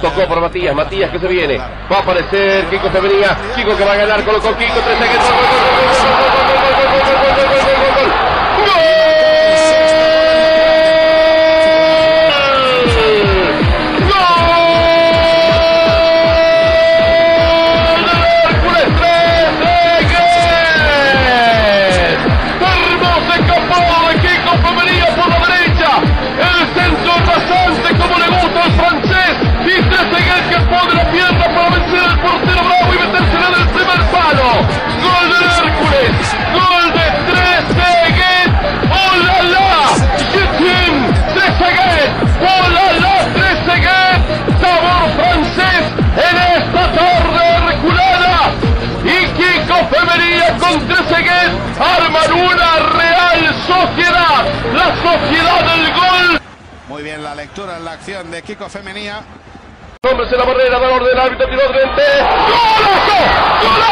Tocó por Matías, Matías que se viene. Va a aparecer Kiko Femenía. Kiko que va a ganar, colocó Kiko, tres segundos. Con Trezeguet arman una real sociedad. La sociedad del gol. Muy bien la lectura en la acción de Kiko Femenía. Hombres en la barrera, valor del árbitro, tiró frente. ¡Golazo! ¡Golazo!